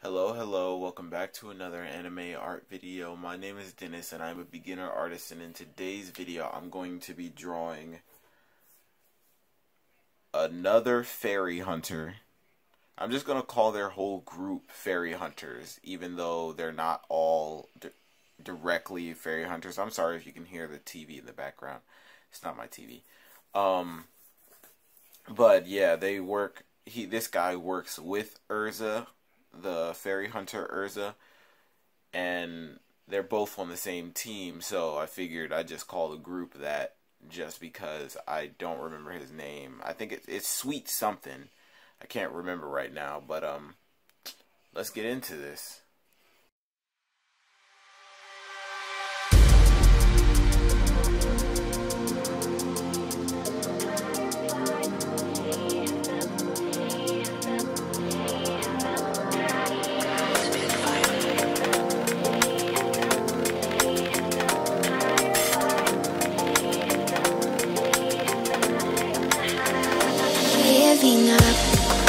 Hello, hello, welcome back to another anime art video. My name is Dennis and I'm a beginner artist and in today's video I'm going to be drawing another fairy hunter. I'm just going to call their whole group fairy hunters even though they're not all di directly fairy hunters. I'm sorry if you can hear the TV in the background. It's not my TV. Um but yeah, they work he this guy works with Erza the fairy hunter Erza, and they're both on the same team. So I figured I'd just call the group that just because I don't remember his name. I think it, it's Sweet something. I can't remember right now, but um, let's get into this.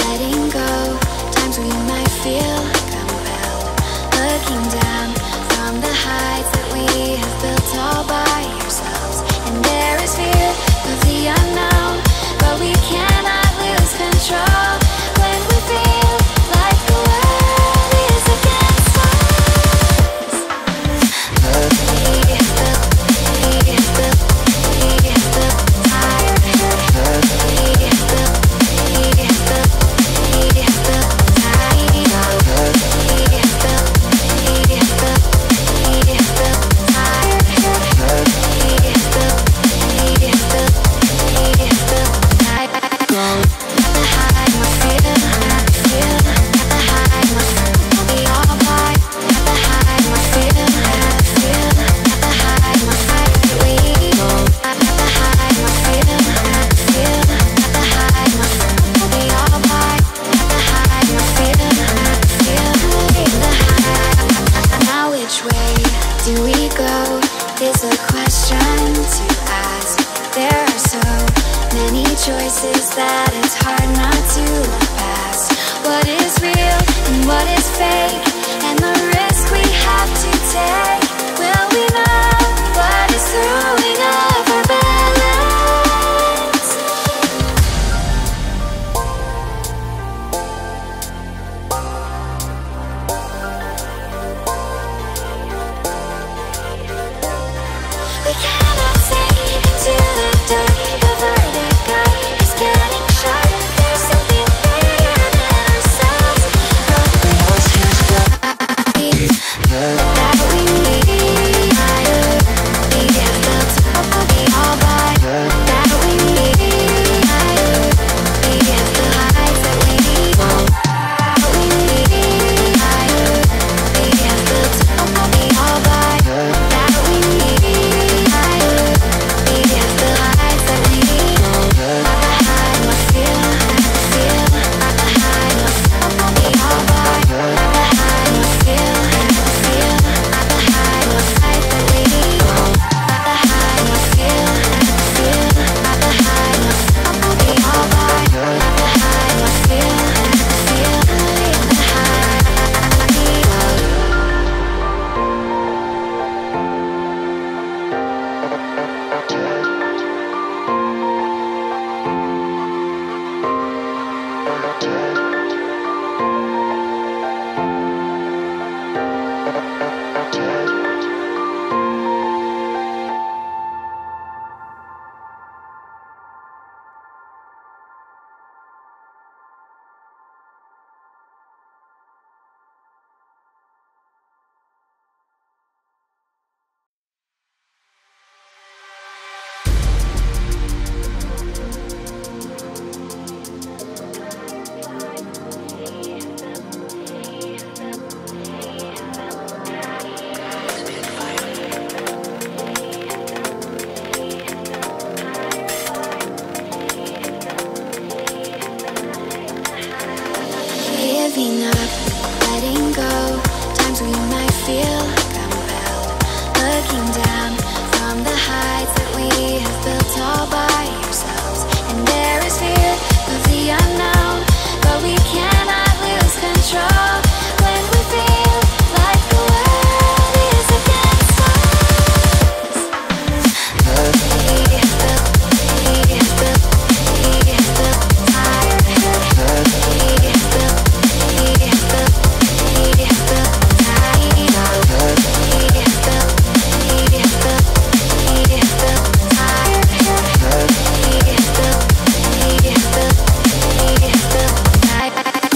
Letting go. Times we might feel compelled. Looking down choices that it's hard not to look past. What is real and what is fake, and the risk we have to take. Will we know need. Giving up,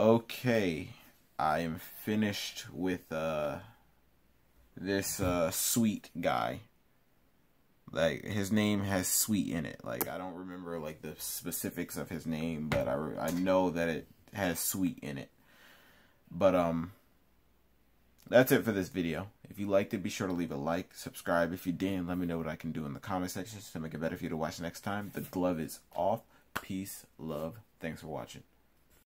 Okay, I am finished with uh this uh sweet guy. Like his name has sweet in it. Like I don't remember like the specifics of his name, but I I know that it has sweet in it. But um that's it for this video. If you liked it, be sure to leave a like, subscribe if you didn't. Let me know what I can do in the comment section to make it better for you to watch next time. The glove is off. Peace, love. Thanks for watching.